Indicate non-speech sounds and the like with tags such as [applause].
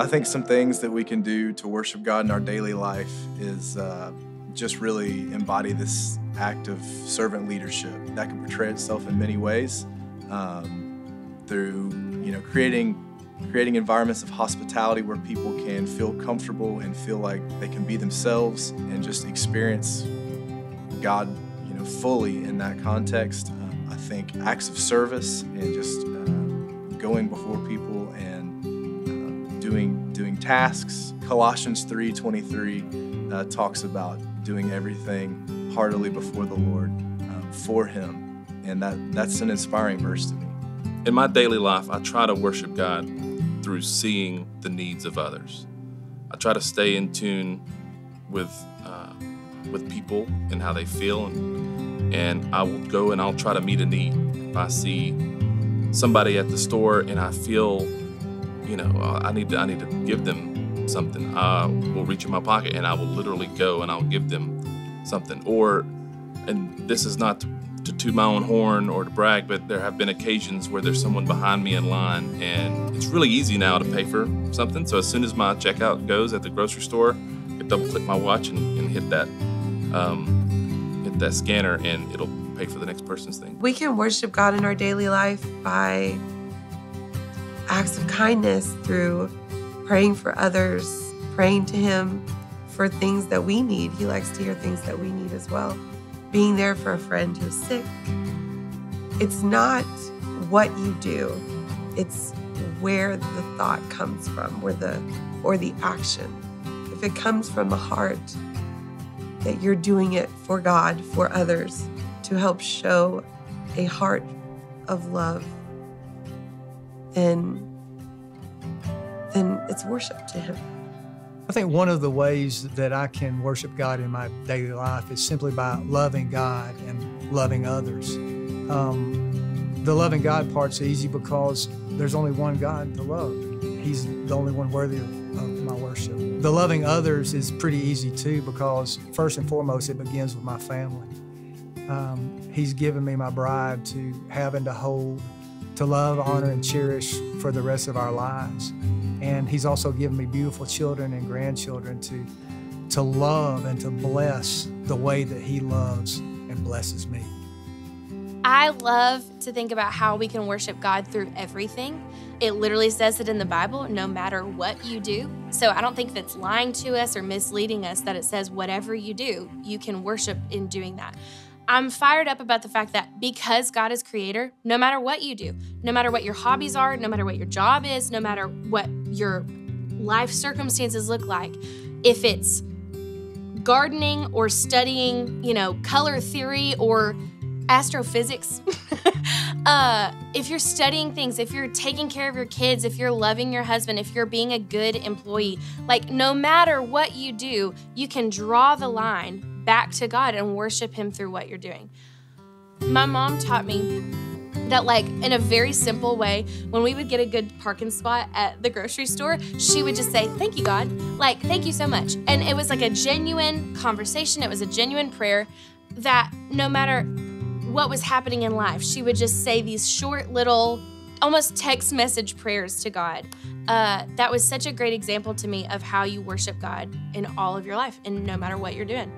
I think some things that we can do to worship God in our daily life is uh, just really embody this act of servant leadership that can portray itself in many ways um, through you know creating creating environments of hospitality where people can feel comfortable and feel like they can be themselves and just experience God you know fully in that context. Um, I think acts of service and just uh, going before people and uh, doing doing tasks. Colossians three twenty three uh, talks about doing everything heartily before the Lord um, for Him, and that that's an inspiring verse to me. In my daily life, I try to worship God through seeing the needs of others. I try to stay in tune with uh, with people and how they feel, and, and I will go and I'll try to meet a need. If I see somebody at the store and I feel, you know, I need to I need to give them something, I will reach in my pocket and I will literally go and I'll give them something. Or, and this is not to, to toot my own horn or to brag, but there have been occasions where there's someone behind me in line and it's really easy now to pay for something. So as soon as my checkout goes at the grocery store, I double click my watch and, and hit that um, hit that scanner and it'll pay for the next person's thing. We can worship God in our daily life by acts of kindness through praying for others, praying to Him for things that we need. He likes to hear things that we need as well. Being there for a friend who's sick. It's not what you do, it's where the thought comes from, where the or the action. If it comes from the heart that you're doing it for God, for others, to help show a heart of love, then then it's worship to him. I think one of the ways that I can worship God in my daily life is simply by loving God and loving others. Um, the loving God part's easy because there's only one God to love. He's the only one worthy of, of my worship. The loving others is pretty easy too because first and foremost it begins with my family. Um, he's given me my bride to have and to hold, to love, honor, and cherish for the rest of our lives. And he's also given me beautiful children and grandchildren to, to love and to bless the way that he loves and blesses me. I love to think about how we can worship God through everything. It literally says it in the Bible, no matter what you do. So I don't think that's lying to us or misleading us that it says whatever you do, you can worship in doing that. I'm fired up about the fact that because God is creator, no matter what you do, no matter what your hobbies are, no matter what your job is, no matter what your life circumstances look like, if it's gardening or studying, you know, color theory or astrophysics, [laughs] uh, if you're studying things, if you're taking care of your kids, if you're loving your husband, if you're being a good employee, like no matter what you do, you can draw the line back to God and worship Him through what you're doing. My mom taught me that, like, in a very simple way, when we would get a good parking spot at the grocery store, she would just say, Thank you, God. Like, thank you so much. And it was like a genuine conversation, it was a genuine prayer that no matter what was happening in life, she would just say these short little, almost text message prayers to God. Uh, that was such a great example to me of how you worship God in all of your life and no matter what you're doing.